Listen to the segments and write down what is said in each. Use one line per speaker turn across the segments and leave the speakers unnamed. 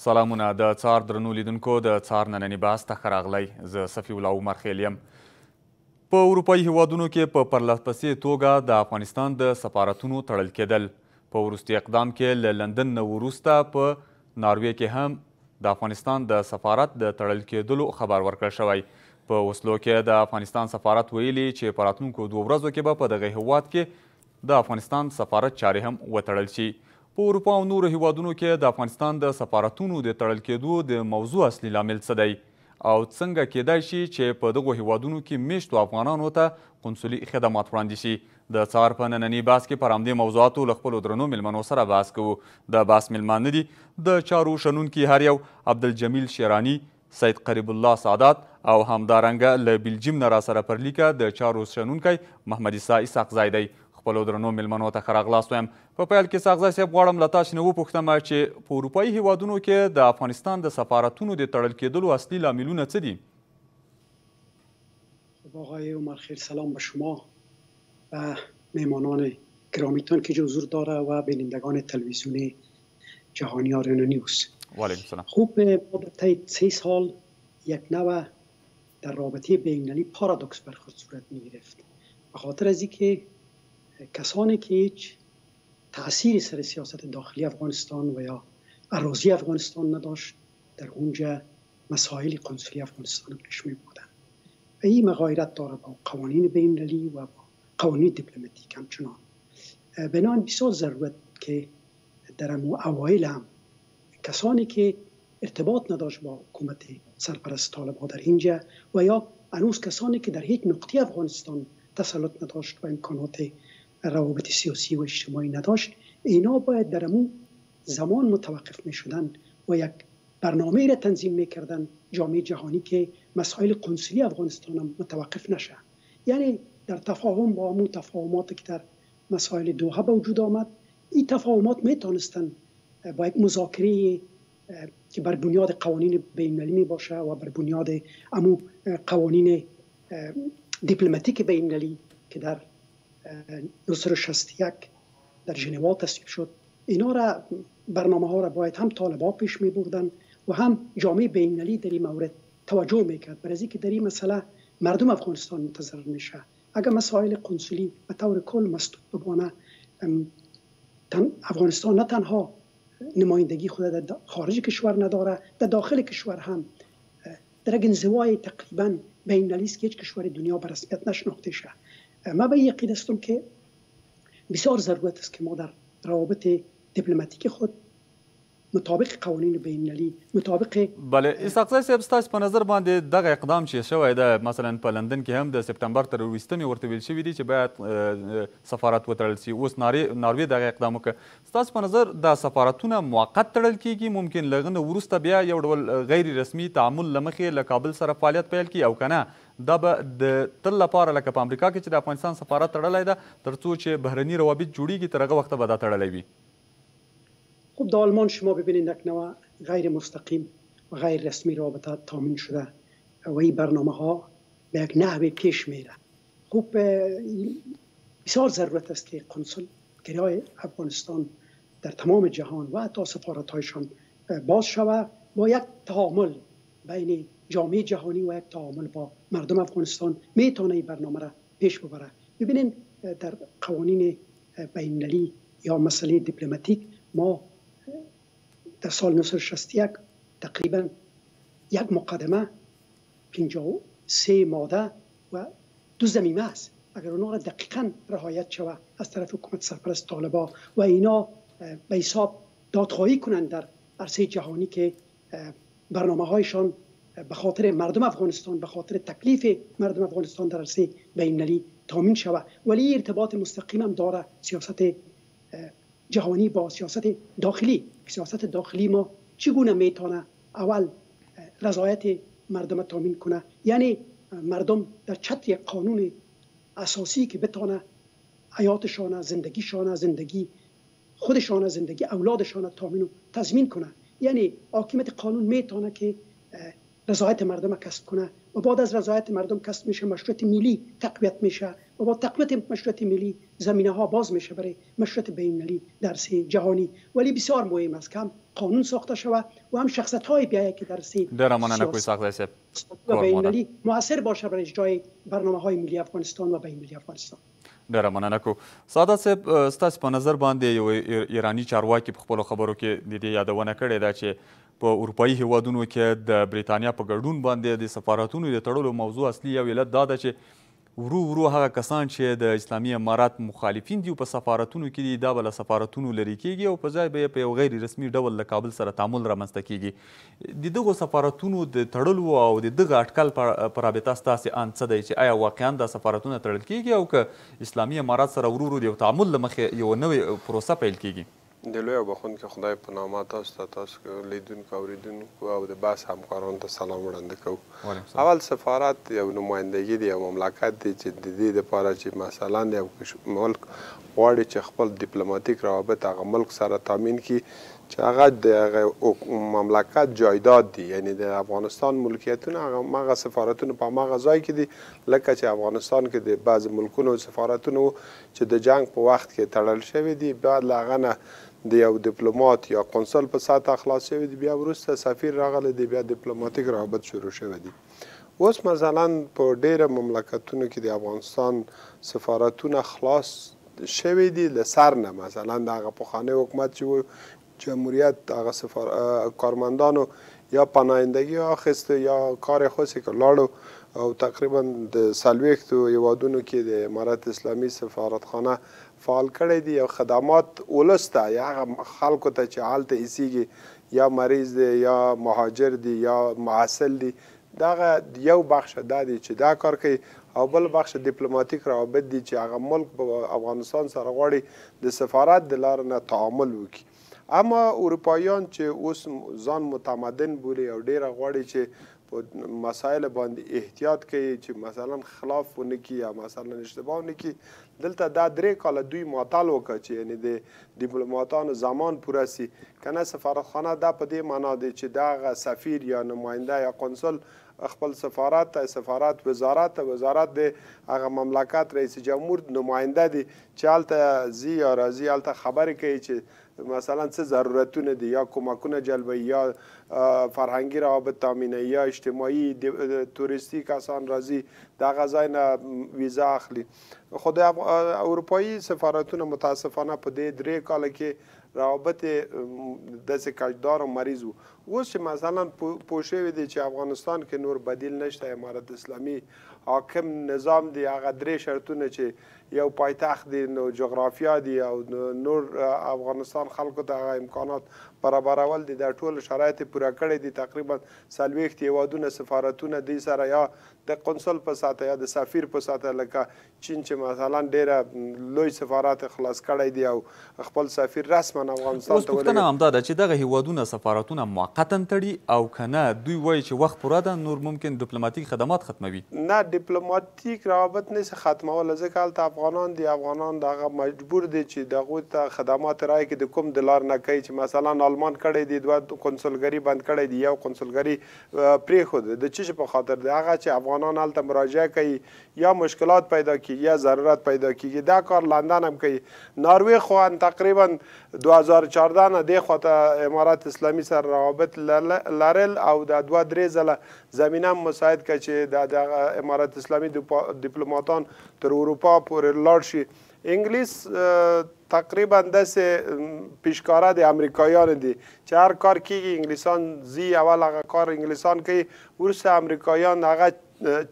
سلامونه د څار درنو لیدونکو د څار نننی باس ته خراغلی زه صفی الله عمر خیل یم په اروپايي هېوادونو کې په پرلهپسې توګه د افغانستان د سفارتونو تړل کېدل. په وروستي اقدام کې له لندن نه وروسته په ناروې کې هم د افغانستان د سفارت د تړل کېدلو خبر ورکړل شوی. په اوسلو کې د افغانستان سفارت ویلي چې په راتلونکو دوه ورځو کې به په دغه هېواد کې د افغانستان سفارت چارې هم وتړل شي. په اروپا او نورو هېوادونو کې د افغانستان د سفارتونو د تړل کېدو د موضوع اصلي لامل څه دی؟ او څنګه کېدای شي چې په دغو هېوادونو کې مېشتو افغانانو ته قونسلي خدمات وړاندې شي؟ د څار په ننني بحث کې پر همدې موضوعاتو له خپلو درنو مېلمنو سره بحث کوو. د بحث مېلمانه دي د چارو شنونکي هر یو، عبدالجمیل شیراني، سید قریب الله سادات او همدارنګه له بلجیم نه راسره پر لیکه د چارو شنونکی محمد عیسی اسحق زی دی. خپلو درنو مېلمنو ته ښه راغلاست وایم. په پیل کې ساغزی صاحب غواړم له تاسو نه وپوښتم چې په اروپایي هیوادونو کې د افغانستان د سفارتونو د تړل کېدلو اصلي لاملونه څه دي؟
خب آقای عمر خیر سلام به شما و مهمانان گرامیتان که حضور داره و بینندگان تلویزیون جهانی آریانا نیوز خوب ما در طی سه سال یک نوع در رابطه بینالمللی پارادوکس برخورد صورت می گرفت به خاطر از اینکه کسانی که هیچ تأثیری سر سیاست داخلی افغانستان و یا عراضی افغانستان نداشت در اونجا مسائل کنسولی افغانستان پیش می بودن و این مغایرت داره با قوانین بینالمللی و با قوانین دیپلماتیک همچنان بنان بسیار ضرورت که در امو اوائل هم کسانی که ارتباط نداشت با حکومت سرپرست طالبها در اینجا و یا هنوز کسانی که در هیچ نقطه افغانستان تسلط نداشت و امکانات روابط سیاسی و اجتماعی نداشت اینا باید در امو زمان متوقف میشدند و یک برنامه را تنظیم میکردند جامعه جهانی که مسایل قنصلی افغانستان هم متوقف نشه یعنی در تفاهم با امو تفاهمات که در مسائل دوحه به وجود آمد ای تفاهمات می تانستند باید مذاکره که بر بنیاد قوانین بین المللی می باشه و بر بنیاد امو قوانین دیپلماتیک بین المللی که در 1961 در ژنوا تصویب شد اینا را برنامه ها را باید هم طالبا پیش می بردن و هم جامعه بین المللی در این مورد توجه می کرد بر از که در این مسئله مردم افغانستان متضرر می شه اگر مسائل قنصلی به طور کل مسدود ببانه افغانستان نه تنها نمایندگی خود را در خارج کشور نداره در داخل کشور هم در یک انزوای تقریبا بین المللی است که هیچ کشور دنیا به رسمیت نشناخته شه من به این عقیده هستم که بسیار ضرورت است که ما در روابط دیپلماتیک خود مطابق قوانین بین المللی مطابق.
بله اسحاق زی صاحب ستاسو په نظر باندی دغه اقدام چی شوی ده مثلا په لندن کی هم د سپتمبر تر ورویستمی ورته ویل شوی دی چی باید سفارت وتړل سی اوس ناری ناروی دغه اقدام وکړ ستاسو په نظر دا سفارتونه موقت تړل کیږی ممکن له هغه نه وروسته بیا یو ډول غیر رسمی تعامل له مخی له کابل سره فعالیت پیل کړی او کنه دا به د تل لپاره لکه په امریکا کی چی د افغانستان سفارت تړلی ده تر څو چی بهرنی روابط جوړیږی تر هغه وخته به دا تړلی وی.
خب دا آلمان شما ببینین اک نوع غیر مستقیم و غیر رسمی رابطه تامین شده و ای برنامه ها به یک نحوی پیش میره خوب بسیار ضرورت است که قنصل گرای افغانستان در تمام جهان و حتی سفارت هایشان باز شوه با یک تعامل بین جامعه جهانی و یک تعامل با مردم افغانستان میتانه ای برنامه را پیش ببره ببینین در قوانین بینالمللی یا مسئله دیپلماتیک ما در سال 1961 تقریبا یک مقدمه 53 ماده و دو زمینه است اگر اونا را دقیقا رهایت شود از طرف حکومت سرپرست طالبا و اینا به حساب دادخواهی کنند در عرصه جهانی که برنامه هایشان به خاطر مردم افغانستان به خاطر تکلیف مردم افغانستان در عرصه المللی تامین شود ولی ارتباط مستقیم هم داره سیاست جهانی با سیاست داخلی سیاست داخلی ما چگونه میتونه اول رضایت مردم تامین کنه یعنی مردم در چتر یک قانون اساسی که بتونه حیاتشان زندگیشان زندگی خودشانه زندگی اولادشانه تامین و تضمین کنه یعنی حاکمیت قانون می تانه که رضایت مردم کسب کنه و بعد از رضایت مردم کسب میشه مشروعیت ملی تقویت میشه و با تقویت مشروعیت ملی زمینه ها باز میشه بر مشروعیت بین المللی در عرصه جهانی ولی بسیار مهم است که هم قانون ساخته شوه و هم شخصیت های بیایه که در عرصه
سیاسی و
بین المللی موثر باشه بر اجرای برنامه های ملی افغانستان و بین المللی افغانستان.
ډېره مننه کو سادات صاحب ستاسو په نظر باندې یو ایرانی چارواکي په خپل خبرو کې د دې یادونه کړې ده چې په اروپאי هیوادونو کې د بریتانیا په ګډون باندې د سفارتونو د تړلو موضوع اصلي یو علت دا ده چې ورو ورو هغه کسان چې د اسلامي امارات مخالفین دي په سفارتونو کې دي دا به له سفارتونو لرې کیږي او په ځای به یې په یو غیر رسمي ډول له کابل سره تعامل رامنځته کیږي د دغو سفارتونو د تړلو او د دغه اټکل په رابطه ستاسې اند څه دی چې ایا واقعا دا سفارتونه تړل کېږي او که اسلامي امارت سره ورو ورو د یو تعامل له مخې یوه نوې پروسه پیل کېږي؟
د لوی او بخښونکي خدای په نامه تاسو ته، تاسو لیدونکو او اورېدونکو او د بحث همکارانو ته سلام وړاندې کوو. اول سفارت یو نمایندګي دی، یو مملکت دی چې د دې لپاره چې مثلا یو ملک غواړي چې خپل دیپلوماتیک روابط هغه ملک سره تامین کړي چې هغه د هغه مملکت جایداد دي یعنی د افغانستان ملکیتونه هماغه سفارتونه په هماغه ځای کې دي لکه چې افغانستان کې د بعضې ملکونو سفارتونه وو چې د جنګ په وخت کې تړل شوي دي بعد له هغه نه د یو دیپلومات یا قونسل په سطح خلاص شوي دي بیا وروسته سفیر راغلی دی بیا دیپلوماتیک روابط شروع شوي دي اوس مثلا په ډیره مملکتونو کې د افغانستان سفارتونه خلاص شوې دي له سر نه مثلا د هغه پخواني حکومت چې و جمهوریت هغه سفار کارمندانو یا پنایندګي اخیستو یا کار یې خوسې که لاړو او تقریبا د څلوېښتو هیوادونو کې د امارت اسلامي سفارتخانه فعال کړی دی یا خدمات ولس ته یا هغه خلکو ته چې هلته ایسیږي یا مریض دی یا مهاجر دی یا محصل دی د هغه یو بخش دا دی چې دا کار کوي او بل بخش دیپلوماتیک روابط دي چې هغه ملک په افغانستان سره غواړي د سفارت د لارې نه تعامل وکړي اما اروپاییان چې اوس ځان متمدن بولي او ډیره غواړي چې په مسایل باندې احتیاط کوي چې مثلا خلاف ونکړي یا مثلا اشتباه ونکړي دلته دا درې کاله دوی ماتل وکړه چې یعنی د دیپلوماتانو زمان پوره سی کنه سفارتخانه دا په دی معنا دی چی دهغه سفیر یا نماینده یا قونسل خپل سفارت ته سفارت وزارت ته وزارت دی هغه مملکت رئیس جمهور نماینده دی چی هلته ځی یا راځی هلته خبری کوی چی مثلا څه ضرورتونه دی یا کمکونه جلبوی یا فرهنګی روابط تامینوی یا اجتماعی توریستی کسان راځی دهغه ځای نه ویزه اخلی خو د اروپايي سفارتونه متاسفانه په دې درې کاله کې روابط داسې کجدار او مریض وو اوس چې مثلا پوه شوي دي چې افغانستان کې نور بدیل نشته امارت اسلامي حاکم نظام دی هغه درې شرطونه چې یو پایتخت دی نو جغرافیا دی او نور افغانستان خلکو ته هغه امکانات برابرول دي دا ټول شرایط پوره کړی دي تقریبا څلوېښت هیوادونه سفارتونه دی سره یا د قونسل په ساته یا د سفیر په ساته لکه چین چې مثلا ډیره لوی سفارات خلاص کړی دی او خپل سفیر رسما افغانستان
ته ولېږه. اوس پوښتنه همدا ده چې دغه هیوادونه سفارتونه موقتا تړي او که نه؟ دوی وایي چې وخت پوره ده، نور ممکن ډیپلوماتیک خدمات ختموي.
نه ډیپلوماتیک روابط نشي ختمولی ځکه هلته افغانان دي، افغانان هغه مجبور دي چې د هغوی ته خدمات ارائه کړي، د کوم د لار نه کوي چې مثلا آلمان کړی دي دوه قونسلګري بند کړی دي، یو قونسلګري پرېښود د چه شي په خاطر د هغه چه افغانان هلته مراجعه کوي یا مشکلات پیدا کیږي یا ضرورت پیدا کیږي دا کار لندن هم کوي ناروې خو ان تقریبا 2014 نه دې خوا ته امارت اسلامي سره روابط لرل او دا دوه درې ځله زمینه هم مساعد که چه دا د امارت اسلامي دیپلوماتان تر اروپا پورې لاړ شي انګلیس تقریبا داسې پیشکاره د امریکایان دي چې هر کار کیږي انګلیسان زی اول هغه کار انګلیسان کوي ورسته امریکایان هغه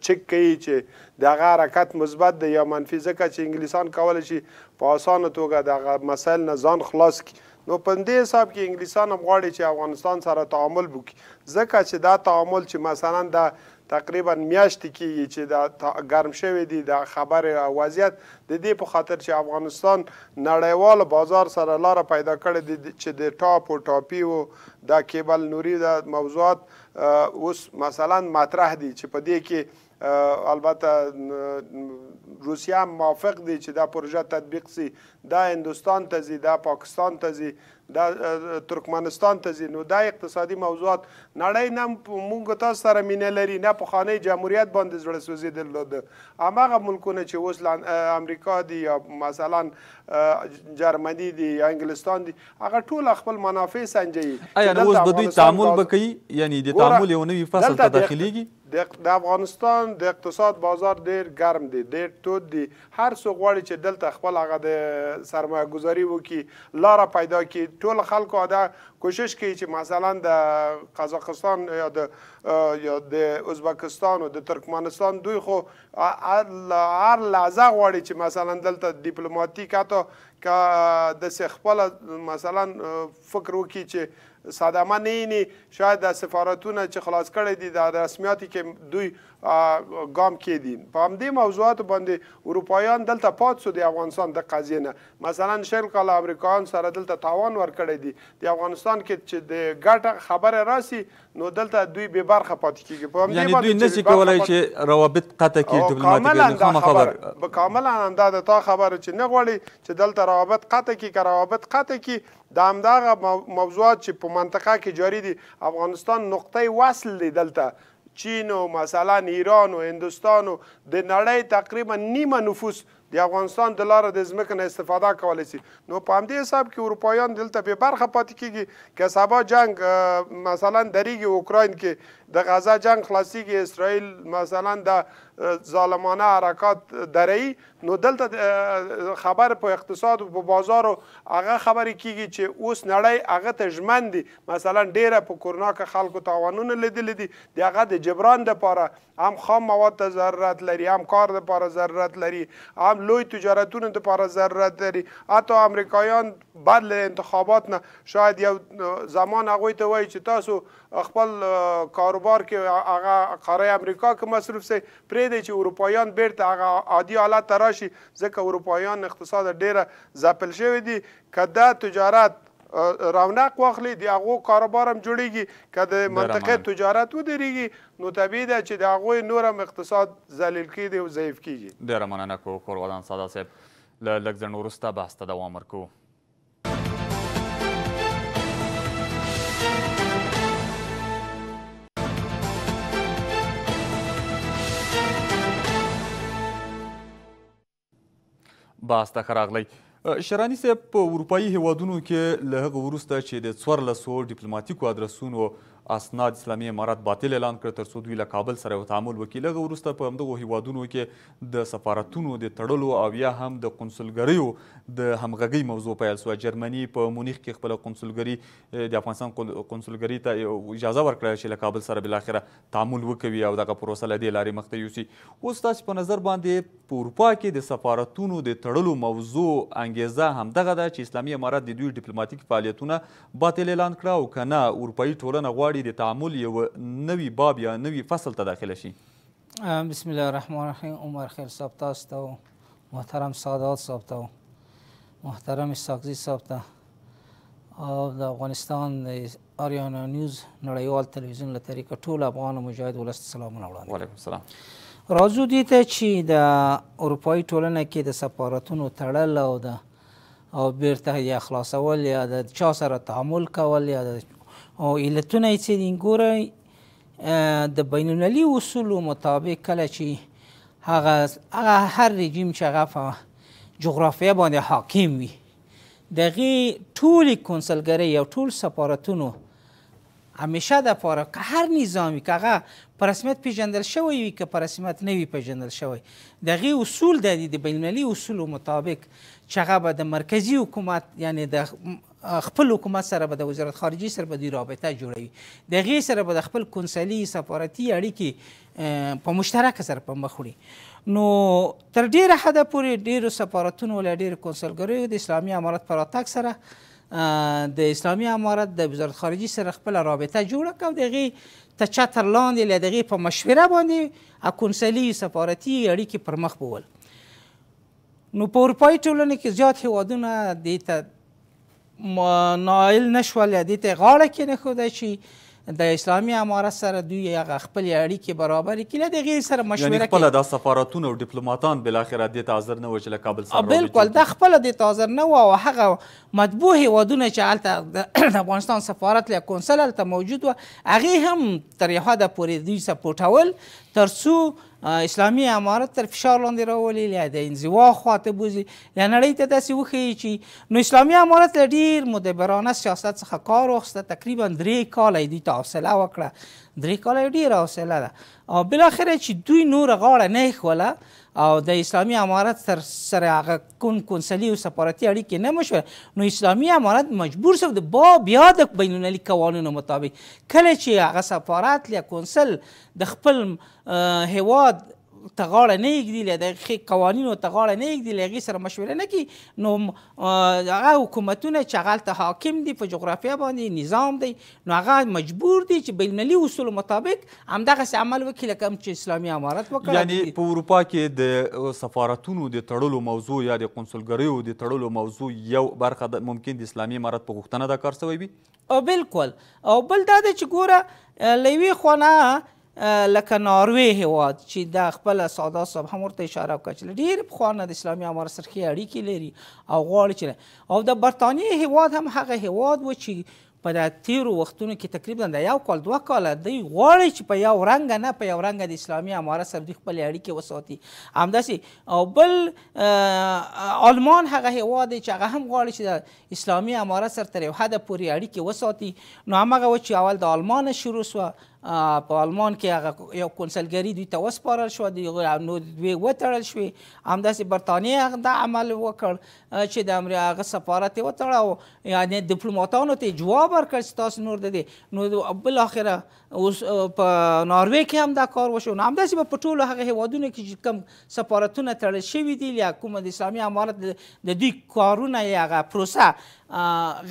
چک کوي چې د هغه حرکت مثبت دی یا منفي ځکه چې انګلیسان کولی شي په اسانه توګه د هغه مسایل نه ځان خلاص کړي نو په دې حساب کې انګلیسان هم غواړي چې افغانستان سره تعامل وکړي ځکه چې دا تعامل چې مثلا دا تقریبا میاشتې کیږي چې دا ګرم شوی دی د خبرې وضعیت د دې په خاطر چې افغانستان نړیوال بازار سره لاره پیدا کړې دی چې د ټاپ او ټاپیو د کیبل نوري د موضوعات اوس مثلا مطرح دي چې په دې کې البته روسیه هم موافق دی چې دا پروژه تطبیق سي دا هندوستان ته ځي دا پاکستان ته ځي دا ترکمنستان ته ځي نو دا اقتصادي موضوعات نړۍ نه مونږ تاسو سره مینه لري نه پخوانی جمهوریت باندې زړه سوزي درلود هماغه ملکونه چې اوس امریکا دي یا مثلا جرمني دي یا انګلستان دي هغه ټول خپل منافع سنجي
ایا نو اوس به دوی تعامل وکړي یعنی د تعامل یو نوی فصل ته داخليږي
د افغانستان د اقتصاد بازار ډیر ګرم دی ډیر تود دی هر څوک غواړي چې دلته خپل هغه د سرمایه ګذاري وکړي لاره پیدا کړي ټول خلکو ادا کوشش کوي چې مثلا د قزاقستان یا د یا د ازبکستان او د ترکمنستان دوی خو هر لحظه غواړي چې مثلا دلته دیپلوماټیک حتی که د خپل مثلا فکر وکړي چې صدمه نه اینی شاید د سفارتونه چې خلاص کړی دي د رسمیاتي کې دوی ګام کیدی په همدی موضوعاتو باندی اروپایان دلته پات سو د افغانستان د قضیه نه مثلا شل کاله امریکایان سره دلته تاوان ورکړی دی د افغانستان کی چه د ګټه خبره راسی نو دلته دوی بی برخه پاتی کیږی
په همدی باندی چه بی برخه پاتی چه روابط قطع کی ډیپلوماټیک
نه خامخا بر به کاملا همدا د تا خبره چه نه غواړی چه دلته روابط قطع کی که روابط قطع کی دا همداغه موضوعات چه په منطقه کی جاری دی افغانستان نقطه وصل دی دلته چین او مثلا ایران او هندوستان او د نړۍ تقریبا نیمه نفوس د افغانستان د لاره د ځمکې نه استفاده کولی شي نو په همدې حساب کې اروپایان دلته بې برخه پاتې کېږي که سبا جنګ مثلا درېږي اوکراین کې د غزه جنګ خلاصېږي اسرائیل مثلا دا ظالمانه حرکات درېي نو دلته خبر په اقتصاد په بازارو هغه خبرې کېږي چې اوس نړۍ هغه ته ژمن دي مثلا ډېره په کرونا که خلکو تاوانونه لېدلي دي د هغه د جبران د پاره هم خام مواد ته ضرورت لري هم کار د پاره ضرورت لري هم لوی تجارتونو د پاره ضرورت لري حتی امریکایان بعد له انتخابات نه شاید یو زمان هغوی ته وایي چې تاسو خپل کاروبار کې هغه قاره امریکا کې مصروف سئ پرېږدئ چې اروپایان بېرته هغه عادي حالت ته راشي ځکه اروپایان اقتصاد ډېره ځپل شوي دي که دا تجارت رونق واخلي د هغو کاروبار هم جوړیږي که د منطقې تجارت ودریږي نو طبیعي ده چې د هغوی نور هم اقتصاد ذلیل کیدی او ضعیف کیږي.
ډیره مننه کوو کور ودان سادات صاحب له لږ ځنډ وروسته بحث ته دوام ورکوو. باس ته ښه راغلی شرانی صاحب په اروپایي هیوادونو کې له هغه وروسته چې د څوارلسو ډیپلوماټیکو ادرسونو اسناد اسلامي امارات باطل اعلان کړ تر څو دوی له کابل سره یو تعامل وکړي له هغه وروسته په همدغو هیوادونو کې د سفارتونو د تړلو او یا هم د قونسلګریو د همغږۍ موضوع پیل سوه جرمني په مونیخ کې خپله قونسلګري د افغانستان قونسلګري ته اجازه ورکړه چې له کابل سره بالاخره تعامل وکوي او دغه پروسه له دې لارې مخته یوسي. اوس ستاسې په نظر باندې په اروپا کې د سفارتونو د تړلو موضوع انګېزه همدغه ده چې اسلامي امارت د دوی ډیپلوماتیک فعالیتونه باطل اعلان کړه او که نه اروپايي ټولنه غواړي د تعامل یوه نوي باب یا نوي فصل ته داخله شي؟
بسم الله الرحمن الرحیم عمر خیل صاحب تاسو ته محترم سادات صاحب ته محترم ساکزی صاحب ته او د افغانستان آریانا نیوز نړیوال تلویزیون له طریقه ټول افغان مجاهد ولس ته سلامونه وړاندې
وعلیکم السلام
راځو دې ته چې د اروپایي ټولنه کې د سفارتونو تړل او د او بیرته یا خلاصول یا د چا سره تعامل کول یا د او علتونه یې څه دي ګورئ د بین المللي اصولو مطابق کله چې هغه هغه هر رژیم چې هغه په جغرافیه باندې حاکم وي دغه ټول کونسلګری او ټول سفارتونو همیشه د پاره که هر نظامی که هغه په رسمیت پیژندل شوی وي که په رسمیت نه وي پیژندل شوی د هغې اصول د دي د بینالمللي اصولو مطابق چې هغه به د مرکزي حکومت یعنی د خپل حکومت سره به د وزارت خارجي سره به دوی رابطه جوړوي د هغې سره به د خپل کنسلي سفارتي اړیکې په مشترکه سره په مخ وړي نو تر ډیره حده پورې ډیرو سفارتونو له ډیرو کونسلګریو د اسلامي امارت پر راتګ سره د اسلامي امارت د وزارت خارجي سره خپل رابطه جوړه کړه د غي ته چتر لاندې له دغه په مشوره باندې کونسلي سفارتي اړیکې پر مخ بول نو په اروپايي ټولنې کې زیات هېوادونه دې ته نایل نه شول یا دې ته غاړه کېنښوده چې د اسلامي امارت سره دوی هغه خپل اړیکې برابرې کړي د غیر سره مشوره
یعنی خپل د سفارتونو او ډیپلوماټان بل اخر د تازر نه و چې له کابل سره
بالکل د خپل د تازر نه و او هغه مطبوع هوادونه چې الته د افغانستان سفارت له کونسل الته موجود و هغه هم تر یو حد پورې دوی سپورټول ترڅو اسلامي امارت تر فشار لاندې راولي یا د انزوا خواته بوزي یا نړۍ ته داسې وښیي چې نو اسلامي امارت له ډیر مدبرانه سیاست څخه کار واخیسته تقریبا درې کاله یې دوی ته حوصله وکړه درې کاله یې ډیره حوصله ده او بالاخره چې دوی نور غاړه نه ښوله او د اسلامي امارت تر سره هغه کون کونسلي او سفارتي اړیکې نه مشوه نو اسلامي امارت مجبور شو د با بیا د بینالمللي قوانینو مطابق کله چې هغه سفارت یا کونسل د خپل هیواد ته غاړه نه ایږدي له دغه قوانینو ته غاړه نه ایږدي له هغې سره مشوره نه کوي نو هغه حکومتونه چې هغه هلته حاکم دي په جغرافیا باندې نظام دی نو هغه مجبور دي چې بینالمللي اصولو مطابق همدغسې عمل وکړي لکه هم چې اسلامي امارت وکړ
یعنی په اروپا کې د سفارتونو د تړلو موضوع یا د قونسلګریو د تړلو موضوع یو برخه د ممکن د اسلامي امارت په غوښتنه دا کار سوی وي
او بالکل او بل دا دی چې ګوره له یوې خوا نه لکه ناروې هېواد چې دا خپله سادات صاحب هم ورته اشاره وکړه چې له ډېرې پخوا نه د اسلامي امارت سره ښې اړیکې لري او غواړي چې او د برتانیې هېواد هم هغه هېواد و چې په د تیرو وختونو کې تقریبا د یو کال دوه کاله دوی غواړي چې په یو رنګ نه په یو رنګ د اسلامي امارت سره دوی خپل اړیکې وساتي همداسې او بل آلمان هغه هیواد چې هغه هم غواړي چې د اسلامي امارت سره تر یو حد پورې اړیکې وساتي نو همغه و چې اول د آلمان شروع سوه په آلمان کې هغه یو کنسلګری دوی ته وسپارل شو د هغه نو دوی وتړل شوې همداسې برتانیې هغه دا عمل وکړ چې د امر هغه سفارت وتړاو یعنی ډیپلوماټانو ته جواب ورکړ چې تاسو نور د دې نو بل اخره اوس په ناروې کې هم دا کار وشو نو همداسې به په ټولو هغه هیوادونو کې چې کوم سفارتونه تړل شوي دي یا کوم د اسلامي امارت د دوی کارونه یا هغه پروسه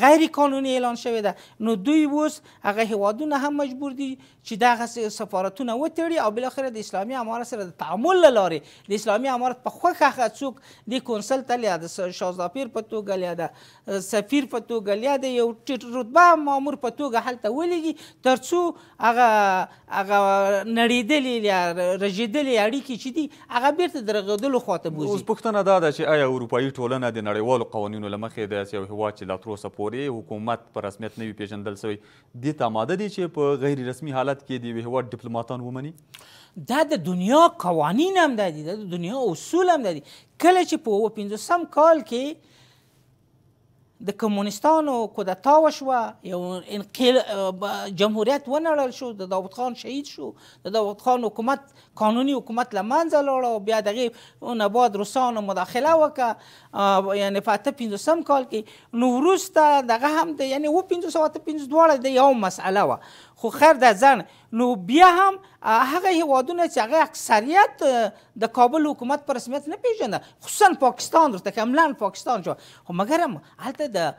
غیر قانوني اعلان شوې ده نو دوی اوس هغه هېوادونه هم مجبور دي چې دغسې سفارتونه وتړي او بالاخره د اسلامي امارت سره د تعامل له لارې د اسلامي امارت په خوښه هغه څوک دې کونسل ته لیا د شازداپیر په توګه لیا د سفیر په توګه لیا د یو ټیټ رتبه مامور په توګه هلته ولېږي ترڅو هغه هغه نړېدلې یا رژېدلې اړیکې چې دي هغه بېرته د رغېدلو خوا ته بوځي.
اوس پوښتنه دا ده چې ایا اروپايي ټولنه د نړیوالو قوانینو له مخې داسې یو هېواد چې لا تر اوسه پورې حکومت په رسمیت نه وي پېژندل شوی دې ته اماده دي چې په غیر رسمي حالت کې د یوه هېواد ډیپلوماتان ومني؟
دا د دنیا قوانین همدا دي، دا د دنیا اصول همدا دي. کله چې په اووه پنځوسم کال کې د کمونستانو کودتا وشوه یو جمهوریت ونړل شو د داود خان شهید شو د داود خان حکومت قانوني حکومت له منځه لاړ او بیا دغه نه بعد روسانو مداخله وکړه یعنی په اته پنځوسم کال کې نو وروسته دغه هم د یعنی و پنځوس او اته پنځوس دواړه د یو مسئله وه خو خیر د ځنډ نو بیا هم هغه هیوادونه چې هغه اکثریت د کابل حکومت پر رسمیت نه پیژنده خصوصا پاکستان درته که ملن پاکستان شو خو مګرم هلته د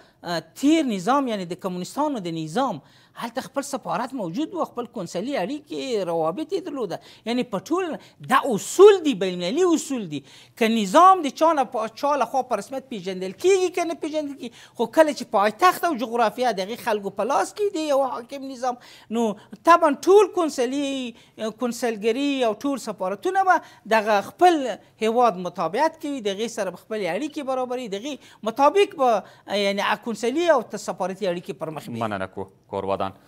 تیر نظام یعنی د کمونستانو د نظام هلته خپل سفارت موجود و خپل کنسلی اړیکې روابط یې درلوده یعنی په ټول دا اصول دي بین المللي اصول دي که نظام د چا نه چا لخوا په رسمیت پیژندل کیږي که نه پیژندل کیږي خو کله چې پایتخت او جغرافیه د هغې خلکو په لاس کې دی یو حاکم نظام نو طبعا ټول کونسلي کونسلګري او ټول سفارتونه به دغه خپل هیواد متابعت کوي دغه سره خپل اړیکې برابري دغه مطابق به یعنی کونسلي او سفارتي اړیکې پر مخ بي
مننه کو کور ودان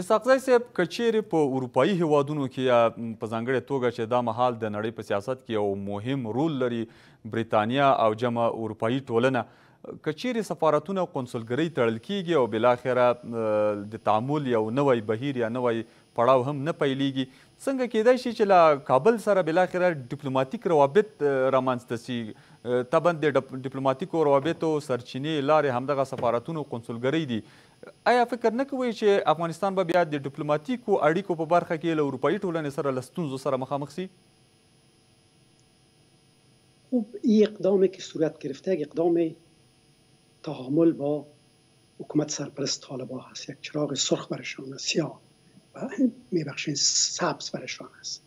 اسحاقزی صاحب کچېرې په اروپایي هیوادونو کې یا په ځانګړې توګه چې دا مهال د نړۍ په سیاست کې یو مهم رول لري بریتانیا او جمع اروپایي ټولنه که چیرې سفارتونه او قونسلګرۍ تړل کیږي او بالاخره د تعامل یو نوی بهیر یا نوی پړاو هم نه پیلیږي، څنګه کیدای شي چې له کابل سره بالاخره ډیپلوماتیک روابط رامنځته شي؟ طبعا د ډیپلوماتیکو روابطو سرچینې، لارې همدغه سفارتونو، قونسلګرۍ دي. ایا فکر نه کوئ چې افغانستان به بیا د ډیپلوماتیکو اړیکو په برخه کې له اروپایي ټولنې سره له ستونزو سره مخامخ شي؟
خب این اقدامی که صورت گرفته یک اقدام تعامل با حکومت سرپرست طالبا هست یک چراغ سرخ برشان است سیاه و میبخشین سبز برشان است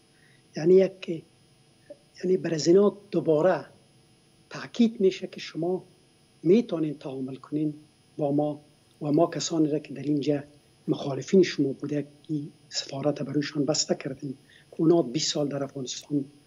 یعنی یک یعنی بر از اینا دوباره تاکید میشه که شما میتونین تعامل کنین با ما و ما کسانی را که در اینجا مخالفین شما بوده که سفارت برایشان بسته کردیم اونا 20 سال در افغانستان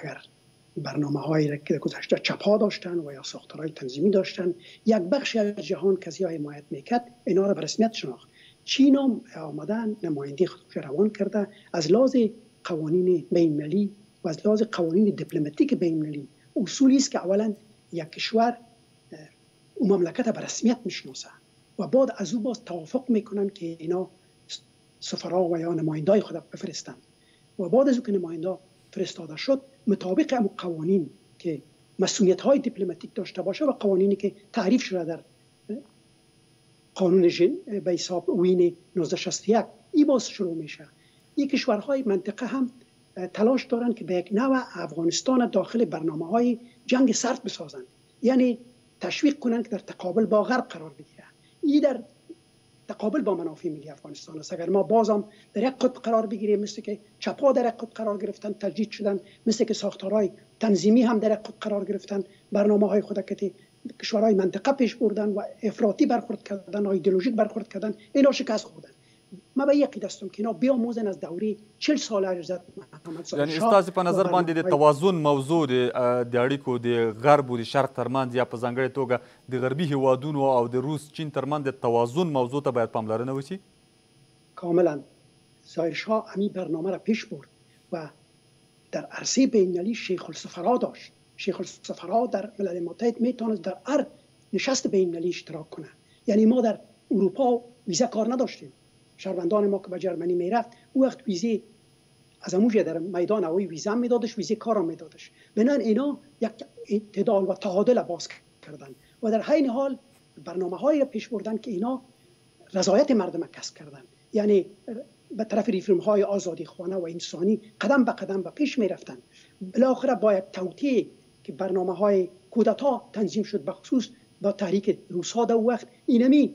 اگر برنامه هایی را که گذشته چپا داشتن و یا ساختارهای تنظیمی داشتن یک بخشی از جهان کسی ها حمایت میکرد اینا را به رسمیت شناخت چین هم آمده نماینده خود روان کرده از لحاظ قوانین بینالمللی و از لحاظ قوانین دیپلماتیک بینالمللی اصولی است که اولا یک کشور او مملکت به رسمیت میشناسه و بعد از او باز توافق میکنن که اینا سفرا و یا نمایندای خود بفرستند و بعد از که نماینده فرستاده شد مطابق امو قوانین که مسئولیت های دیپلماتیک داشته باشه و قوانینی که تعریف شده در قانون به حساب وین 1961 این باز شروع میشه این کشورهای منطقه هم تلاش دارن که به یک نوع افغانستان داخل برنامه های جنگ سرد بسازند یعنی تشویق کنند که در تقابل با غرب قرار بگیرند این در تقابل با منافع ملی افغانستان است اگر ما باز هم در یک قطب قرار بگیریم مثل که چپ ها در یک قطب قرار گرفتند تجدید شدند مثل که ساختارهای تنظیمی هم در یک قطب قرار گرفتند برنامه های خود کتی کشورهای منطقه پیش بردند و افراطی برخورد کردند و ایدئولوژیک برخورد کردند اینا شکست خوردند ما به یقید هستم که اینا بیاموزن از دوره 40 سال حضرت محمد صلی
یعنی استاد په نظر باندې د توازن موضوع د اړیکو د غرب او د شرق ترمنځ یا په ځانګړې توګه د غربي هېوادونو او د روس چين ترمنځ د توازن موضوع ته باید پاملرنه وشي.
کاملا ظاهر شاه امی برنامه را پیش برد و در عرصه بینالمللی شیخ السفرا داشت شیخ السفرا در ملل متحد می توانست در هر نشست بینالمللی اشتراک کنه یعنی ما در اروپا ویزه کار نداشتیم شهروندان ما که به جرمنی می رفت او وقت ویزه از اموجه در میدان اوی ویزه میدادش ویزه هم میدادش بنان اینا یک اعتدال و تعادل باز کردن و در حین حال برنامه های پیش بردن که اینا رضایت مردم کسب کردن یعنی به طرف ریفرم های آزادی خانه و انسانی قدم به قدم به پیش میرفتن بالاخره باید که برنامه های کودتا تنظیم شد بخصوص با تحریک روس در وقت اینمی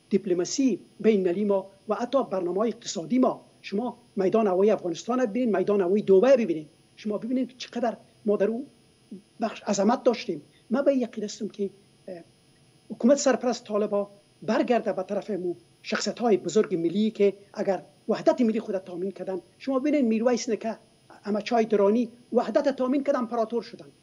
دیپلمسی بین نلی ما و حتی برنامه های اقتصادی ما شما میدان هوایی افغانستان ببینید میدان هوایی دوبه ببینید شما ببینید که چقدر ما در او بخش عظمت داشتیم ما به یقین هستم که حکومت سرپرست طالبا برگرده به طرف مو شخصیت های بزرگ ملی که اگر وحدت ملی خود تامین کردن شما ببینید میرویس نکه اما چای درانی وحدت تامین کرد امپراتور شدن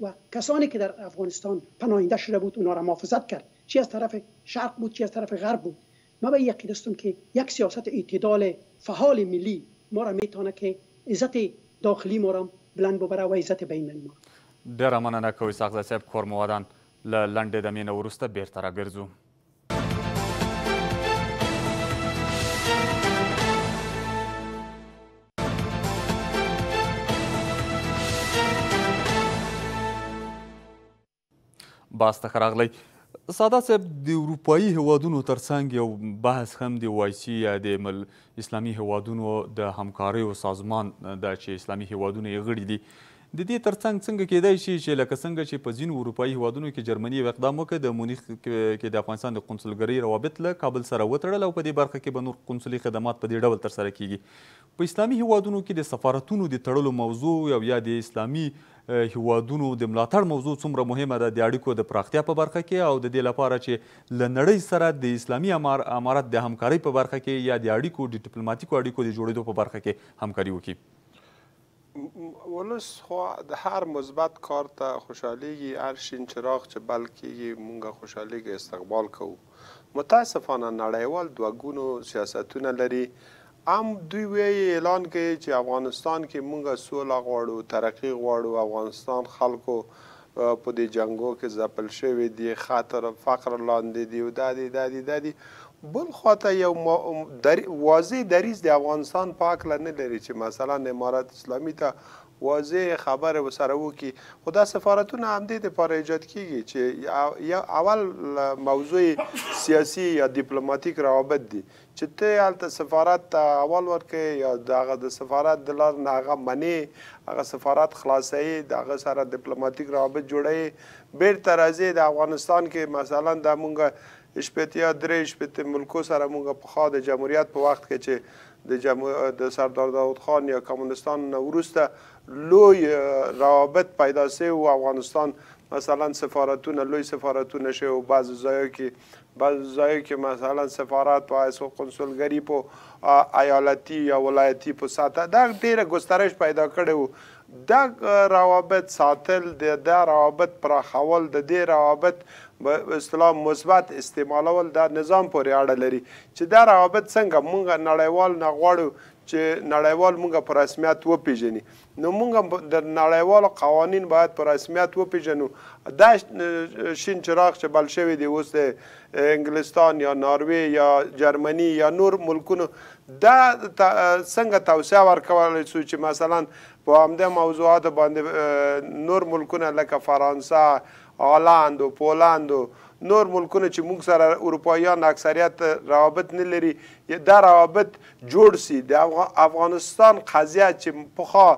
و کسانی که در افغانستان پناهنده شده بود اونا را محافظت کرد چی از طرف شرق بود چی از طرف غرب بود من به این عقیده استم که یک سیاست اعتدال فعال ملی ما را میتانه که عزت داخلی ما را هم بلند ببره و عزت بینالمللی ما را.
ډیره مننه کویساخزی صاحب کورموودان له لنډې دمې نه وروسته بیرته راګرځو. باز ته ښه راغلی ساده صاحب د اروپایي هوادونو ترڅنګ یو بحث هم د وایسي یا د مل اسلامي هوادونو د همکاریو سازمان دا چې اسلامي هوادونه یې غړي دي د دې تر څنګ څنګه کېدای شي چې لکه څنګه چې په ځینو اروپايي هېوادونو کې جرمني یو اقدام وکړ، د مونیخ کې د افغانستان د قونسلګرۍ روابط له کابل سره وتړل او په دې برخه کې به نور قونسلي خدمات په دې ډول ترسره کېږي. په اسلامي هېوادونو کې د سفارتونو د تړلو موضوع او یا د اسلامي هېوادونو د ملاتړ موضوع څومره مهمه ده د اړیکو د پراختیا په برخه کې او د دې لپاره چې له نړۍ سره د اسلامي امارت د همکارۍ په برخه کې یا د اړیکو د ډیپلوماتیکو اړیکو د جوړېدو په برخه کې همکاري وکړي؟
ولس خو د هر مثبت کار ته خوشحالېږي، هر شین چراغ چې بل کېږي، موږ خوشحالېږو، استقبال کوو. متأسفانه نړیوال دوه ګونو سیاستونه لري، هم دوی وایي، اعلان کوي چې افغانستان کې موږ سوله غواړو، ترقي غواړو، افغانستان خلکو په دې جنګو کې ځپل شوي دي، ښه تر فقر لاندې دي، دا دي، دا دي، دا دي. بل خوا ته یو واضح دریځ د افغانستان په هکله نه لري چې مثلاً امارت اسلامي ته واضح خبرې ورسره وکړي. خو دا سفارتونه همدې لپاره ایجاد کېږي چې اول موضوع یې سیاسي یا دیپلوماتیک روابط دي چې ته هلته سفارت ته احوال ورکوې یا د هغه د سفارت د لارې نه هغه منې، هغه سفارت خلاصوې، د هغه سره دیپلوماتیک روابط جوړوې، بېرته راځې، د افغانستان کې مثلا دا مونږ شپېته یا درې شپېته ملکو سره مونږ پخوا د جمهوریت په وخت کې چې د جمه د سردار داود خان یا کمونستانو نه وروسته لوی روابط پیدا شوي وو، افغانستان مثلا سفارتونه لوی سفارتونه شوي وو، بعضو ځایو کې بعضو ځایو کې مثلا سفارات په حیث او قنصلګري په ایالتي یا ولایتي په سطح دا ډېره ګسترش پیدا کړی و دا روابط ساتل د دا روابط پراخول د دې روابط به اصطلاح مثبت استعمالول دا نظام پورې اړه لري چې دا روابط څنګه مونږ نړیوال نه غواړو چې نړیوال مونږ په رسمیت وپیژني نو موږ هم د نړیوالو قوانین باید په رسمیت وپیژنو دا شین چراغ چې بل شوی دی اوس د انګلستان یا ناروی یا جرمنی یا نور ملکونو دا څنګه توسعه ورکولی سو چې مثلا په همدې موضوعات باندې نور ملکونه لکه فرانسه هالند او پولند او نور ملکونه چې موږ سره اروپاییان اکثریت روابط نه لري دا روابط جوړ سي د افغانستان قضیه چې پخوا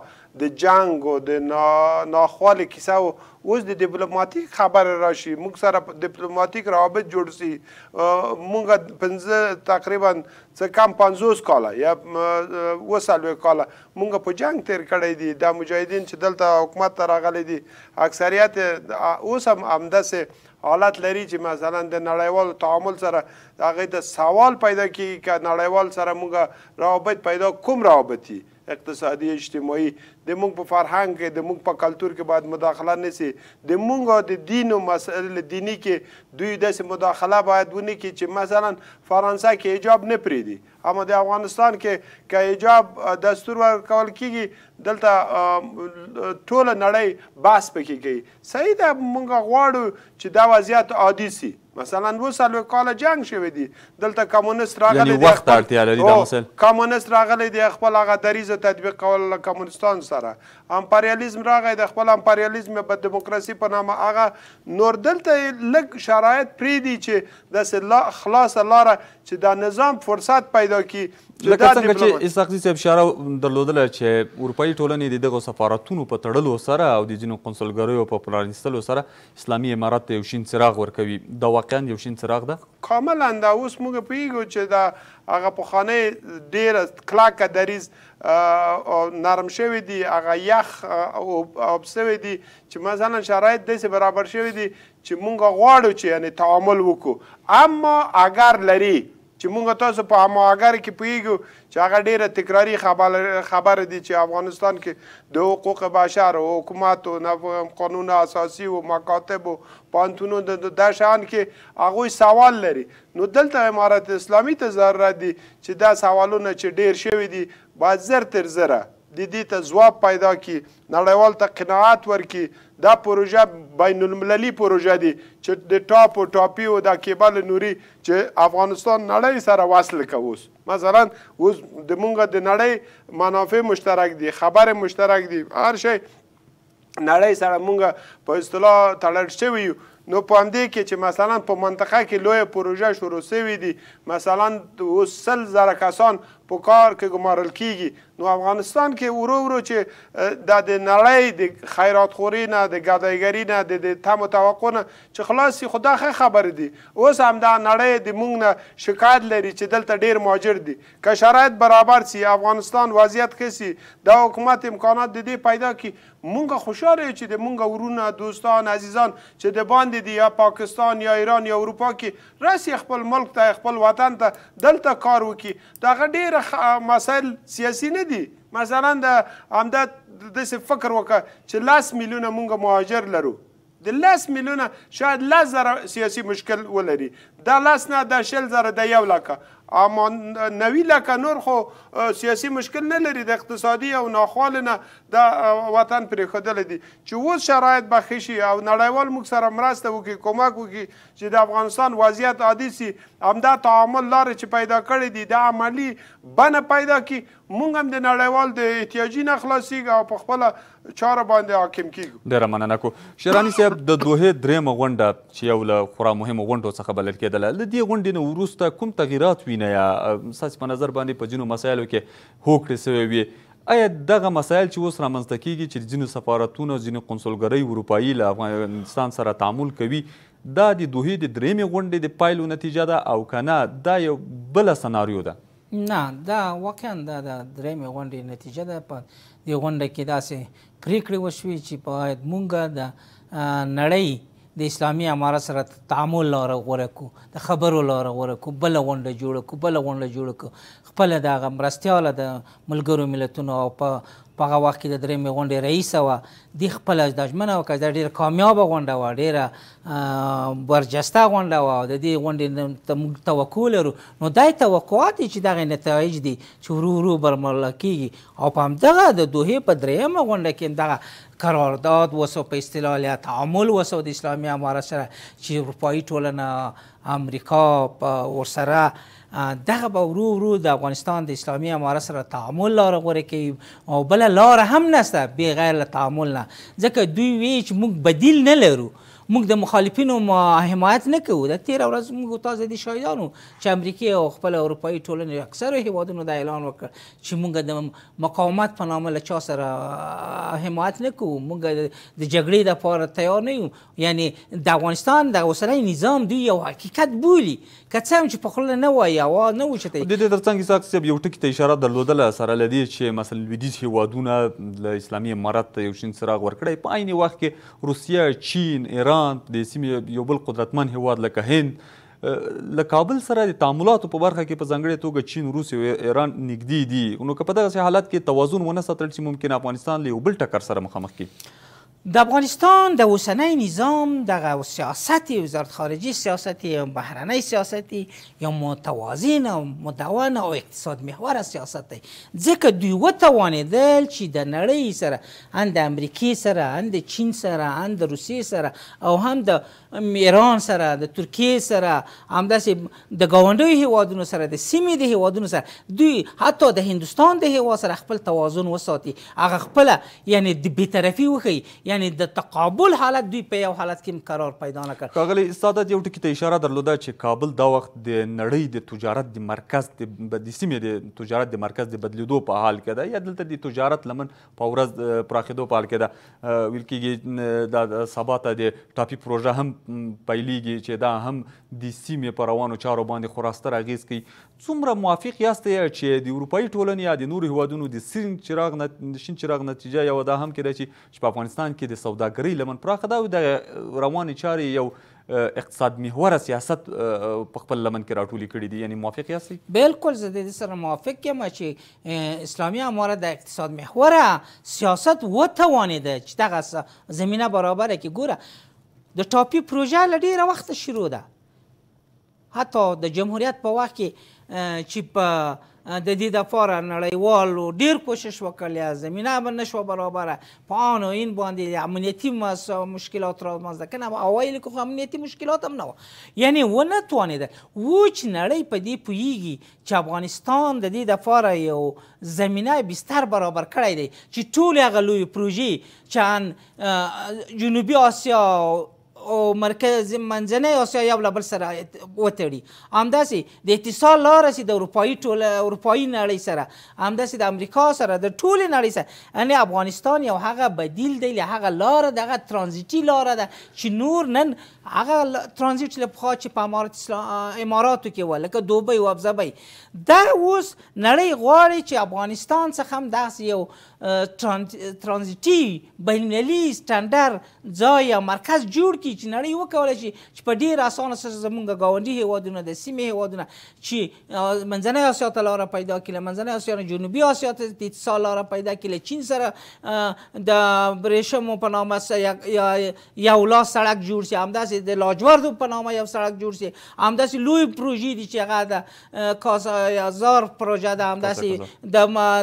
د جنګ او د ناخوالې کیسه و اوس د دیپلوماتیک خبره راشي موږ سره دیپلوماتیک روابط جوړ سي موږ پنځه تقریبا څه کم پنځوس کاله یا اووه څلوېښت کاله مونږ په جنګ تیر کړی دی دا مجاهدین چی دلته حکومت ته راغلی دی اکثریت اوس هم همداسې حالت لري چې مثلا د نړیوالو تعامل سره هغه ته سوال پیدا کیږي که نړیوال سره مونږ روابط پیدا کوم روابط یي اقتصادي اجتماعي د مونږ په فرهنګ کې د مونږ په کلتور کې باید مداخله نسی د مونږ د دین او مسئله دینی کې دوی داسې مداخله باید ونکړي چې مثلا فرانسه کې حجاب نه پریدي اما د افغانستان کې که حجاب دستور ورکول کیږي دلته ټوله نړۍ بحث پکې کوي صحیح ده مونږ غواړو چې دا وضعیت عادي سي مثلا وو سلو کال جنگ شوی دی دلته کمونست راغلی
یعنی دی وخت اړتیا لري دا مسل
کمونست راغلی دی خپل هغه دریزه تطبیق کول له کمونستان سره امپریالیزم راغی د خپل امپریالیزم په دیموکراسي په نامه هغه نور دلته لګ شرایط پری دی چې د خلاص لاره چې دا نظام فرصت پیدا کړي چې
لکه څنګه چې اسحاقزي صاحب اشاره درلودله چې اروپایي ټولنې د دغو سفارتونو په تړلو سره او د ځینو قونسلګریو په پرانیستلو سره اسلامي امارت ته یو شین څراغ ورکوي دا واقعا یو شین څراغ ده
کاملا دا اوس موږ پوهیږو چې دا هغه پخوانی ډیر کلکه دریز نرم شوی دی هغه یخ او سوی دی چې مثلا شرایط داسې برابر شوی دی چې مونږ غواړو چې یعنې تعامل وکړو اما اګر لري چې مونږ تاسو په اما اګر کې پوهیږو چې هغه ډیره تکراري خبره دي چې افغانستان کې د حقوق بشر او حکومت او قانون اساسي او مکاتب او پانتونو د دشان کې هغه سوال لري نو دلته امارت اسلامي ته ضرورت دي چې دا سوالونه چې ډیر شوي دي باید زر تر زره دې دې ته ځواب پیدا کړي، نړیوال ته قناعت ورکړي، دا پروژه بین المللي پروژه دي چې د ټاپ او ټاپي او دا کیبل نوري چې افغانستان نړۍ سره وصل که اوس مثلا اوس د مونږ د نړۍ منافع مشترک دي، خبرې مشترک دي، هر شی. نړۍ سره مونږ په اصطلاح تړل شوي یو نو په همدې کې چې مثلا په منطقه کې لویه پروژه شروع شوي دي مثلا اوس سل زره کسان په کار کې ګمارل کیږي نو افغانستان کې ورو ورو چې د د نړۍ د خیرات خوري نه د ګدایګری نه د د تم توقع نه چې خلاص شي خو دا ښه خبرې دي اوس همدا نړۍ د مونږ نه شکایت لري چې دلته ډیر ماجر دي که شرایط برابر سی افغانستان وضعیت ښه سی دا حکومت امکانات د دی پیدا کی مونږ خوشحاله یو چی د مونږ ورونه دوستان عزیزان چی د باندی دی یا پاکستان یا ایران یا اروپا کی رسی خپل ملک ته خپل وطن ته دلته کار وکی دغه ډیر مسایل سیاسی نه دی مثلا د همدا دسی فکر وکه چی لس میلیونه مونږ مهاجر لرو د لس میلیونه شاید لس زره سیاسي مشکل ولري دا لس نه دا شل زره دا یو لکه اما نوي لکه نور خو سیاسي مشکل نه لري د اقتصادي او ناخوالې نه دا وطن پرېښودلی دي چې اوس شرایط به ښه شي او نړیوال موږ سره مرسته وکړي کمک وکړي چې د افغانستان وضعیت عادي سي همدا تعامل لارې چې پیدا کړې دي د عملي بنه پیدا کړي مونږ هم د نړیوال د احتیاجی نه خلاصیږ او په خپله چاره باندې حاکم کیږو.
ډېره مننه کو شراني صاحب د دوحې درېیمه غونډه چې یو له خورا مهمو غونډو څخه بلل کېدله له دې غونډې نه وروسته کوم تغیرات وینئ ایا ستاسې په نظر باندې په ځینو مسایلو کې هوکړې سوې وې ایا دغه مسایل چې اوس رامنځته کېږي چې ځینو سفارتونو ځینې قونسلګرۍ اروپایي له افغانستان سره تعامل کوي دا د دوحې د درېیمې غونډې د پایلو نتیجه ده او که نه دا یو بله سناریو ده
نه دا واقعا دا د درېیمې غونډې نتیجه ده په دې غونډه کې داسې پریکړې وشوې چې باید مونږ د نړۍ د اسلامي امارت سره تعامل لاره غوره کو د خبرو لاره غوره کو بل غونډه جوړ کو بل غونډه جوړ کو خپل د مرستياله د ملګرو ملتونو او په په هغه وخت کې د درېمې غونډې رئیسه وه دی خپله دا ژمنه وکړه دا ډېره کامیابه غونډه وه ډېره برجسته غونډه وه او د دې غونډې ته موږ توقع لرو نو دا توقعات دي چې دغه نتایج دي چې ورو ورو برملا کېږي او په همدغه د دوحې په درېیمه غونډه کې همدغه قرارداد وسو په اصطلاح یا تعامل وسو د اسلامي امارت سره چې اروپایي ټولنه امریکا ورسره دغه به ورو ورو د افغانستان د اسلامي امارت سره تعامل لاره غوره کوي او بل لاره هم نشته بې غیر له تعامل نه ځکه دوی وی چې موږ بدیل نه لرو موږ د مخالفینو حمایت نه کوو د تیر ورځ موږ تاسو د شاهدانو چې امریکای او خپل اروپאי ټولنې اکثر هیوادونو دا اعلان وکړ چې موږ د مقاومت په نامه له چا سره حمایت نه کوو موږ د جګړې لپاره تیار نه یو یعنی د افغانستان د اوسنی نظام دوی یو حقیقت بولی که څه هم چې په خوله نه وایي او نه اوچتوي.
د دې ترڅنګ اسحاق صاحب یو ټکي ته اشاره درلودله سره له دې چې مثلا لویدیځ هېوادونه له اسلامي امارت ته یو شین څراغ ورکړی په عین وخت کې روسیه، چین، ایران د سیمې یو بل قدرتمن هېواد لکه هند له کابل سره د تعاملاتو په برخه کې په ځانګړې توګه چین، روس او ایران نږدې دي نو که په دغسې حالت کې توازن ونه ساتل شي ممکن افغانستان له یو بل ټکر سره مخامخ کړي.
د افغانستان د اوسنی نظام دغه او سیاست یې وزارت خارجي سیاست یې او بهرنی سیاست یې یو متوازن او مدون او اقتصاد محوره سیاست دی ځکه دوی وتوانېدل چې د نړۍ سره ان د امریکې سره ان د چین سره ان د روسیې سره او هم د ایران سره د ترکیې سره همداسې د ګاونډیو هیوادونو سره د سیمې د هیوادونو سره دوی حتی د هندوستان د هیواد سره خپل توازن وساتي هغه خپل یعنی د بیطرفي وښي یعنی د تقابل حالت دوی په یو حالت کې قرار پیدا نه کړ
ښاغلی استاد یو ټکي ته اشاره درلوده چې کابل دا وخت د نړۍ د تجارت د مرکز د سیمې د تجارت د مرکز د بدلیدو په حال کې ده یا دلته د تجارت لمن په ورځ پراخېدو په حال کې ده ویل کېږي دا سبا ته د ټاپي پروژه هم پیلېږي چې دا هم د سیمې په روانو چارو باندې خورا ستر اغېز کوي څومره موافق یاست چې د اروپایي ټولنې یا د نورو هیوادونو د سین چراغ شین چراغ نتیجه یو دا هم کېدای شي چې په افغانستان کې د سوداګرۍ لمن پراخه ده او د روانې چارې یو اقتصاد محوره سیاست په خپل لمن کې راټولي کړي دي یعنی موافق یاست
بالکل زه د دې سره موافق یم چې اسلامی امارت د اقتصاد محوره سیاست و توانیده چې دغه زمینه برابره کې ګوره د ټاپی پروژه له ډیره وخت شروع ده حتی د جمهوریت په وخت کې چې په د دې د فاره نړیوالو ډیر کوشش وکړل زمينه به نشو برابره په آن و این باندې امنیتی مشکلات را مازده کنه او اوایل که امنیتی مشکلات هم نه یعنی و نه توانید وچ نړی په دې پویږي چې افغانستان د دې لپاره یو زمینه بستر برابر کړی دی چې ټول هغه لوی پروژې چې ان جنوبي آسیا او مرکز منځنۍ آسیا یو له بل سره وتړي همداسې د اتصال لاره چې د اروپایي ټول اروپایي نړۍ سره همداسې د امریکا سره د ټولې نړۍ سره یعنې افغانستان یو هغه بدیل دی له هغه لاره دغه ترانزیټي لاره ده چې نور نن هغه ترانزیټ له پخوا چې په اماراتو کې و لکه دوبۍ او ابوظبۍ دا اوس نړۍ غواړي چې افغانستان څخه هم داسې یو ترانزیټي بین المللي سټنډر ځای یا مرکز جوړ کړي چې نړۍ وکولی شي چې په ډېر اسانه سره زمونږ ګاونډي هېوادونه د سیمې هېوادونه چې منځنۍ اسیا ته لاره پیدا کړي له منځنۍ اسیا نه جنوبي اسیا ته د اتصال لاره پیدا کړي له چین سره د ورېشمو په نامه یو لا سړک جوړ شي همداسې د لاجوردو په نامه یو سړک جوړ شي همداسې لوی پروژې دي چې هغه د کازار پروژه ده همداسې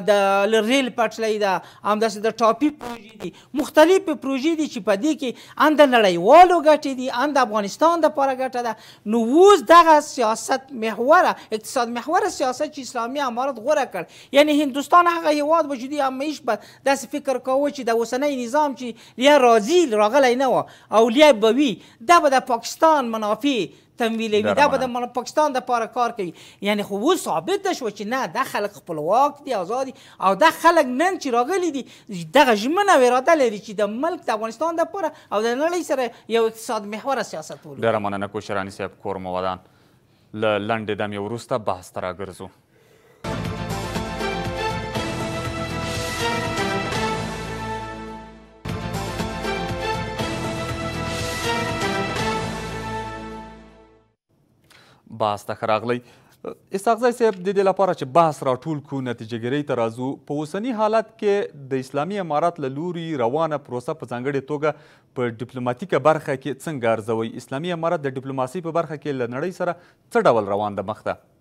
د ریل پټلۍ ده همداسې د ټاپي پروژې دي مختلفې پروژې دي چې په دې کې ان د نړیوالو ګټې دي ان د افغانستان لپاره ګټه ده نو اوس دغه سیاست محوره اقتصاد محوره سیاست چې اسلامي امارت غوره کړ یعنې هندوستان هغه هېواد و چې دوی همېش به داسې فکر کاوه چې د اوسنی نظام چې لیا راځي راغلی نه وه او لیا به وي دا به د پاکستان منافع تمویلوي دا به د مل پاکستان د پاره کار کوي یعنی خو اوس ثابت شو چې نه دا خلک خپلواک دي آزاد او دا خلک نن چې راغلي دي دغه ژمنه او اراده لري چې د ملک د افغانستان د پاره او د نړۍ سره یو اقتصاد محور سیاست ولري
ډېره مننه کوشراني صاحب کور مو ودان له لنډې دمې وروسته بحث ته راګرځو باس ته خراغلی استاغزای صاحب د دې لپاره چې بحث راټول کو نتیجهګیرۍ ته راځو په اوسني حالت کې د اسلامي امارات له لوري روانه پروسه په ځانګړې توګه په ډیپلوماټیکه برخه کې څنګه ارزوي اسلامي امارت د ډیپلوماسۍ په برخه کې له نړۍ سره څه ډول روان ده مخته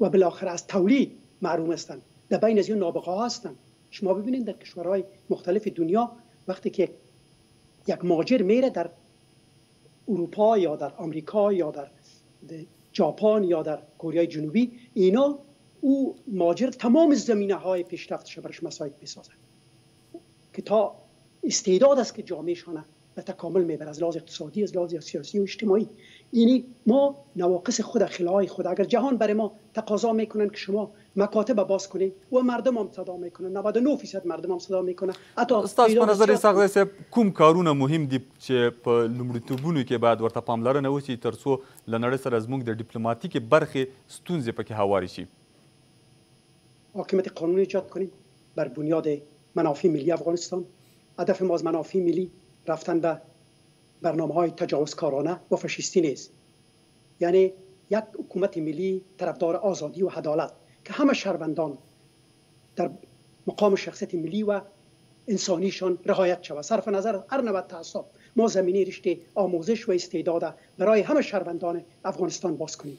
و بالاخره از تولید معروم هستند در بین از این نابغه ها هستند شما ببینید در کشورهای مختلف دنیا وقتی که یک ماجر میره در اروپا یا در آمریکا یا در ژاپن یا در کره جنوبی اینا او ماجر تمام زمینه های پیشرفتش برش مساعد بسازند که تا استعداد است که جامعه شانه به تکامل میبره از لحاظ اقتصادی از لحاظ سیاسی و اجتماعی یعنی ما نواقص خود خلاهای خود اگر جهان بر ما تقاضا میکنند که شما مکاتب باز کنید و مردم هم صدا میکنند 99 فیصد مردم هم صدا میکنند
حتی ستاسو په نظر ساغزی صاحب کوم کارونه مهم دي چې په لومړیتوبونو کې باید ورته پاملرنه وشي ترڅو له نړۍ سره زموږ د ډیپلوماټیکې برخې ستونزې پکې هوارې شي
حاکمیت قانونی ایجاد کنیم بر بنیاد منافع ملی افغانستان هدف ما از منافع ملی رفتن به برنامه های تجاوزکارانه و فاشیستی نیست یعنی یک حکومت ملی طرفدار آزادی و عدالت که همه شهروندان در مقام شخصیت ملی و انسانیشان رعایت شود صرف نظر هر نوع تعصب ما زمینه رشته آموزش و استعداد برای همه شهروندان افغانستان باز کنیم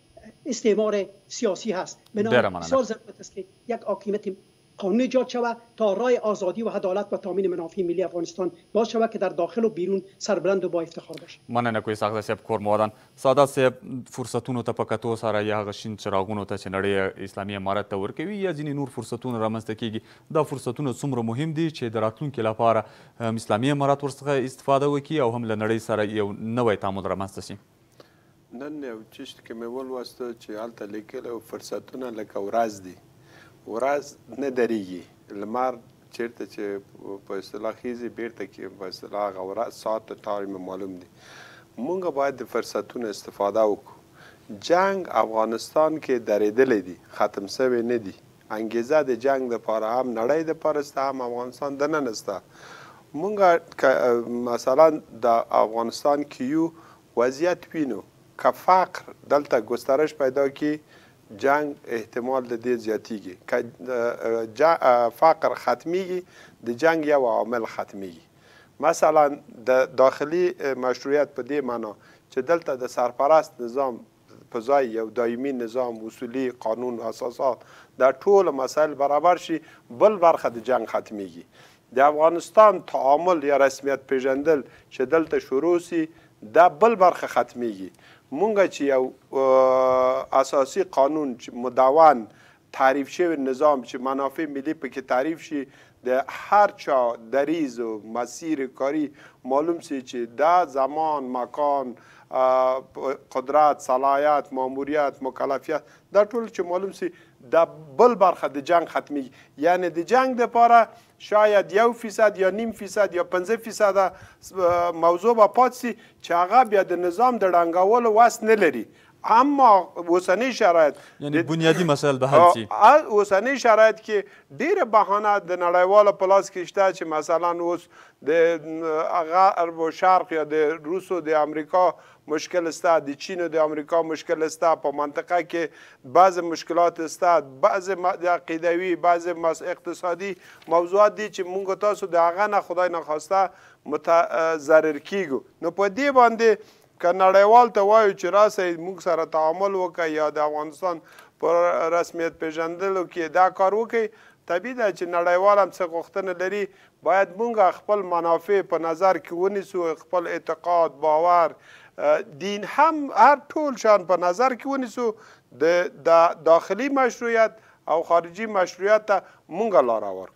استعمار سیاسی هست بنابراین بسیار ضرورت است که یک حاکمیت قانون ایجاد شود تا رای آزادی و عدالت و تامین منافع ملی افغانستان باز شود که در داخل و بیرون سربلند و با افتخار باشد.
مننه کوی ساخته صاحب کور مو ودان. سادات صاحب فرصتونو ته په کتو سره یا هغه شین چراغونو ته چې نړۍ اسلامي امارت ته ورکوي یا ځینې نور فرصتونه رامنځته کیږي دا فرصتونه څومره مهم دي چې د راتلونکي لپاره هم اسلامي امارت ورڅخه استفاده وکړي او هم له نړۍ سره یو نوی تعامل رامنځته شي؟
نن یو چیشت کې مې ولوسته چې هلته لیکلی و فرصتونه لکه ورځ دي، ورځ نه درېږي، لمر چېرته چې په اصطلاح خېزي بېرته کې په اصطلاح هغه ورځ ساعت او ټایم معلوم دي، مونږ باید د فرصتونو استفاده وکړو، جنګ افغانستان کې درېدلی دي، ختم شوی نه دي، انګېزه د جنګ لپاره هم نړۍ لپاره شته هم افغانستان دننه شته، مونږ که مثلا دا افغانستان کې یو وضعیت وینو که فقر دلته ګسترش پیدا کړي جنګ احتمال د دې زیاتیږي که فقر ختمیږي د جنګ یو عامل ختمیږي مثلا د داخلي مشروعیت په دې معنا چې دلته د سرپرست نظام په ځای یو دایمي نظام، اصولي قانون، اساسات، دا ټول مسایل برابر شي، بل برخه د جنګ ختمیږي. د افغانستان تعامل یا رسمیت پیژندل چې دلته شروع شي، دا بل برخه ختمیږي. مونږ چې یو اساسي قانون چې مدون تعریف شوی نظام چې منافع ملي پکې تعریف شي د هر چا دریځ او مسیر کاري معلوم شي چې دا زمان، مکان، قدرت، صلاحیت، ماموریت، مکلفیت دا ټول چې معلوم شي دا بل برخه د جنګ ختمیږي یعنی د جنګ لپاره شاید یو فیصد یا نیم فیصد یا پنځه فیصد موضوع به پاتې شي چې هغه بیا د نظام د ړنګولو وس نه لري اما اوسنی شرایط
یعنی بنیادی مسایل به حل شي
اوسنی شرایط کې ډیره بهانه د نړیوالو په لاس کې شته چې مثلا اوس د غرب او شرق یا د روس او د امریکا مشکل استه د چین او د امریکا مشکل استه په منطقه کې بعض مشکلات استه بعض عقیدوي بعض اقتصادي موضوعات دي چې مونږ تاسو د هغه نه خدای نه خواسته متضرر کیږو نو په دې باندې که نړیوال ته وایو چې راسئ موږ سره تعامل وکړئ یا د افغانستان په رسمیت پېژندلو کې دا کار وکړئ، طبیعي ده چې نړیوال هم څه غوښتنه لري، باید موږ خپل منافع په نظر کې ونیسو، خپل اعتقاد، باور، دین هم هر ټول شیان په نظر کې ونیسو، د داخلي مشروعیت او خارجي مشروعیت ته موږ لاره
ورکړو.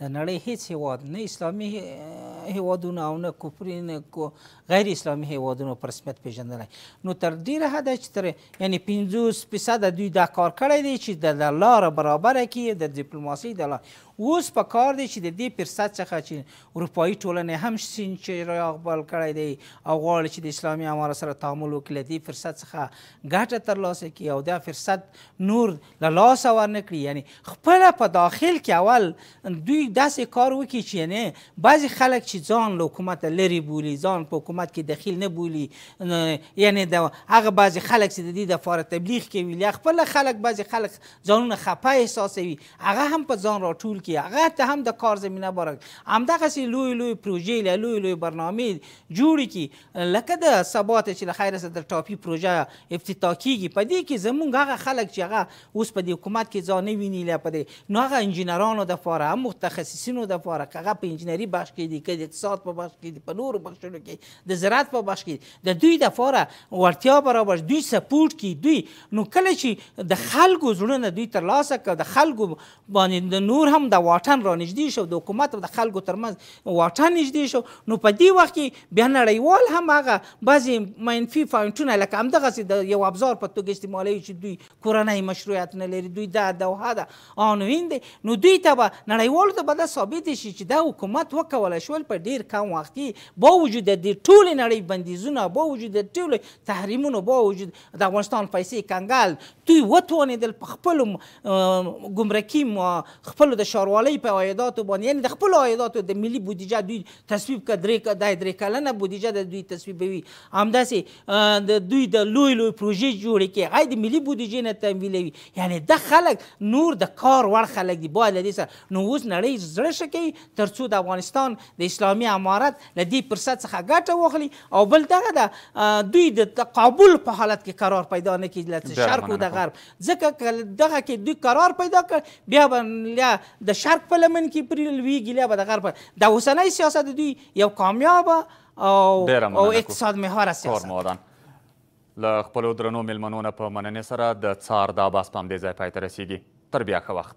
د
نړۍ هیڅ هیواد نه اسلامي هیوادونه او نه کفري نه غیر اسلامي هیوادونو پر رسمیت پیژندلی نو تر ډیره حده چې تر یعنی 50 فیصد دوی دا کار کړی دی چې د لار برابر کې د دیپلوماسي د لار اوس په کار دی چې د دې فرصت څخه چې اروپایي ټولنې هم سین چې راغ بل کړی دی او غواړي چې د اسلامي امارت سره تعامل وکړي له دې فرصت څخه ګټه ترلاسه کړي او دا فرصت نور له لاسه ورنه کړي یعنی خپله په داخل کې اول دوی داسې کار وکړي چې یعنی بعضی خلک چې ځان له حکومت لري بولي ځان په حکومت کې دخیل نه بولي یعنی د هغه بعضی خلک چې د دې لپاره تبلیغ کوي یا خپل خلک بعضی خلک ځانونه خپه احساسوي هغه هم په ځان راټول کړي هغه ته هم د کار زمینه برابر همدغسې لوی لوی پروژې له لوی لوی برنامې جوړې کړي لکه د سبا ته چې له خیره سره د ټاپي پروژه افتتاح کېږي، په دې کې زموږ هغه خلک چې هغه اوس په دې حکومت کې ځا نه ویني له په دې نو هغه انجینرانو لپاره هم متخصصینو لپاره که هغه په انجینري بخش کې دي، که د اقتصاد په بخش کې دي، په نورو بخشونو کې د زراعت په بخش کې دي، د دوی لپاره وړتیا برابره شي، دوی سپورټ کړي، دوی نو کله چې د خلکو زړونه دوی ترلاسه کړي او د خلکو باندې د نور هم د واټن را نږدې شو د حکومت او د خلکو ترمنځ واټن نږدې شو نو په دې وخت کې بیا نړیوال هم هغه بعضې منفي پوینټونه لکه همدغسې د یو ابزار په توګه استعمالوي چې دوی کورنۍ مشروعیت نه لري دوی دا دوحه ده آن و این دی نو دوی ته به نړیوالو ته به دا ثابت شي چې دا حکومت وکولی شول په ډیر کم وخت کې با وجود د ټولې نړۍ بندیزونه با وجود د ټولو تحریمونو با وجود د افغانستان پیسې کنګل دوی وتوانیدل په خپلو ګمرکي خپلو د ښاروالۍ په عایداتو باندې یعنی د خپلو عایداتو د ملي بودیجه دوی تصویب کړه درې د درې کلنه بودیجه د دوی تصویبوي همداسې د دوی د لوی لوی پروژې جوړې کې غیر د ملي بودیجې نه تمویلوي یعنی د خلک نور د کار وړ خلک دي باید لدې سره نو اوس نړۍ زړه شکي ترڅو د افغانستان د اسلامي امارت له دې فرصت څخه ګټه واخلي او بل دغه ده دوی د تقابل په حالت کې قرار پیدا نه کړي له شرق او د غرب ځکه که دغه کې دوی قرار پیدا کړ بیا به له د شرق په لمن کې پرې لویږي بیا به د غرب د اوسنۍ سیاست دوی یو کامیاب او او اقتصاد محور سیاست
له خپلو درنو میلمنو نه په مننې سره د څار دا بحث په همدې ځای پای ته رسیږي تر بیا ښه وخت